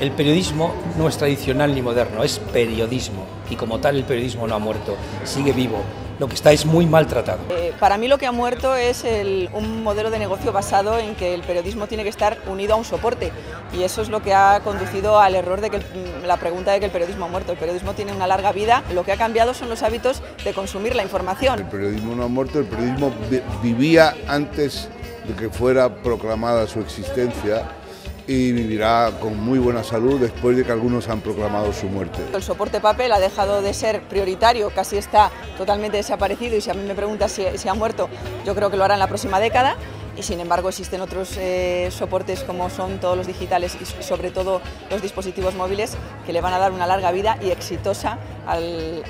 El periodismo no es tradicional ni moderno, es periodismo y como tal el periodismo no ha muerto, sigue vivo. Lo que está es muy maltratado. Eh, para mí lo que ha muerto es un modelo de negocio basado en que el periodismo tiene que estar unido a un soporte y eso es lo que ha conducido al error de que la pregunta de que el periodismo ha muerto. El periodismo tiene una larga vida, lo que ha cambiado son los hábitos de consumir la información. El periodismo no ha muerto, el periodismo vivía antes de que fuera proclamada su existencia y vivirá con muy buena salud después de que algunos han proclamado su muerte. El soporte papel ha dejado de ser prioritario, casi está totalmente desaparecido y si a mí me preguntas si, ha muerto, yo creo que lo hará en la próxima década y sin embargo existen otros eh, soportes como son todos los digitales y sobre todo los dispositivos móviles que le van a dar una larga vida y exitosa a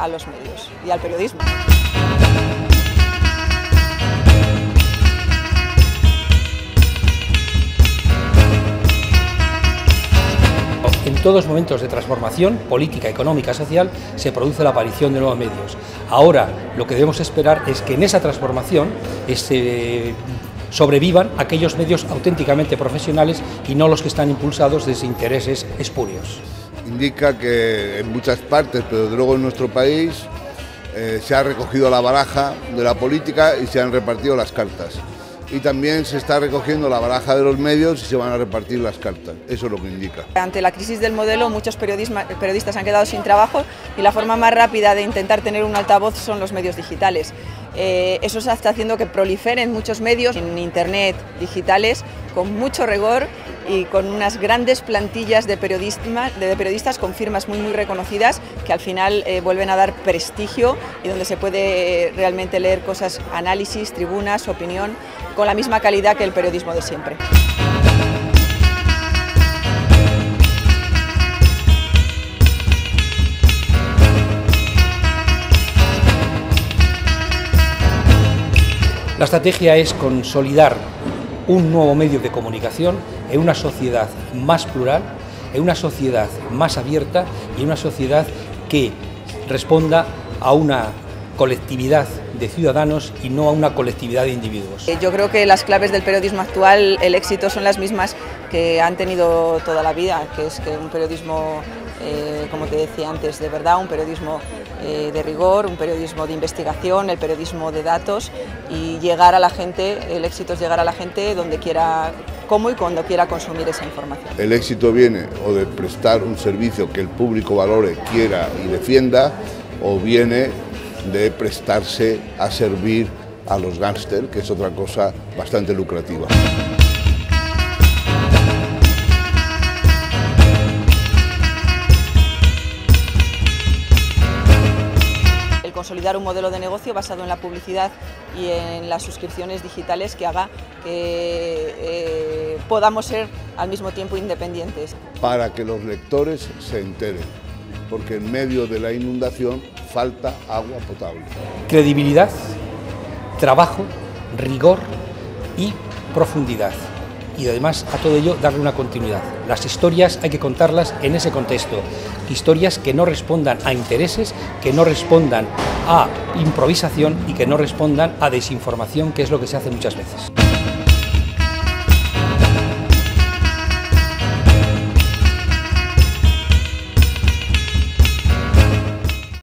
los medios y al periodismo. Todos momentos de transformación política, económica, social, se produce la aparición de nuevos medios. Ahora lo que debemos esperar es que en esa transformación este, sobrevivan aquellos medios auténticamente profesionales y no los que están impulsados desde intereses espurios. Indica que en muchas partes, pero luego en nuestro país, eh, se ha recogido la baraja de la política y se han repartido las cartas y también se está recogiendo la baraja de los medios y se van a repartir las cartas. Eso es lo que indica. Ante la crisis del modelo, muchos periodistas han quedado sin trabajo y la forma más rápida de intentar tener un altavoz son los medios digitales. Eh, eso está haciendo que proliferen muchos medios en Internet digitales con mucho rigor y con unas grandes plantillas de, periodistas con firmas muy, muy reconocidas que al final eh, vuelven a dar prestigio y donde se puede realmente leer cosas, análisis, tribunas, opinión, con la misma calidad que el periodismo de siempre. La estrategia es consolidar un nuevo medio de comunicación en una sociedad más plural, en una sociedad más abierta y en una sociedad que responda a una colectividad de ciudadanos y no a una colectividad de individuos. Yo creo que las claves del periodismo actual, el éxito son las mismas que han tenido toda la vida, que es que un periodismo, eh, como te decía antes, de verdad, un periodismo eh, de rigor, un periodismo de investigación, el periodismo de datos y llegar a la gente, el éxito es llegar a la gente donde quiera, cómo y cuando quiera consumir esa información. El éxito viene o de prestar un servicio que el público valore, quiera y defienda, o viene de prestarse a servir a los gángsters, que es otra cosa bastante lucrativa. Consolidar un modelo de negocio basado en la publicidad y en las suscripciones digitales que haga que eh, podamos ser al mismo tiempo independientes. Para que los lectores se enteren, porque en medio de la inundación falta agua potable. Credibilidad, trabajo, rigor y profundidad y además a todo ello darle una continuidad. Las historias hay que contarlas en ese contexto, historias que no respondan a intereses, que no respondan a improvisación y que no respondan a desinformación, que es lo que se hace muchas veces.